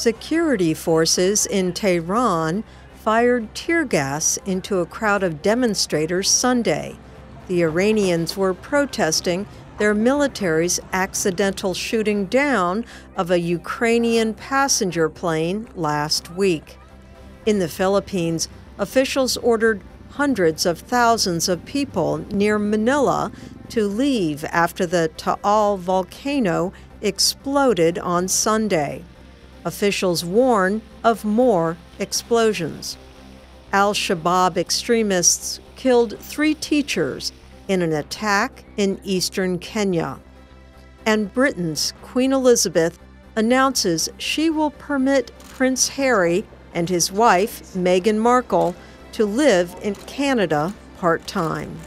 Security forces in Tehran fired tear gas into a crowd of demonstrators Sunday. The Iranians were protesting their military's accidental shooting down of a Ukrainian passenger plane last week. In the Philippines, officials ordered hundreds of thousands of people near Manila to leave after the Taal volcano exploded on Sunday. Officials warn of more explosions. Al Shabaab extremists killed three teachers in an attack in eastern Kenya. And Britain's Queen Elizabeth announces she will permit Prince Harry and his wife, Meghan Markle, to live in Canada part time.